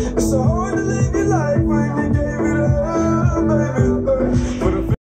It's a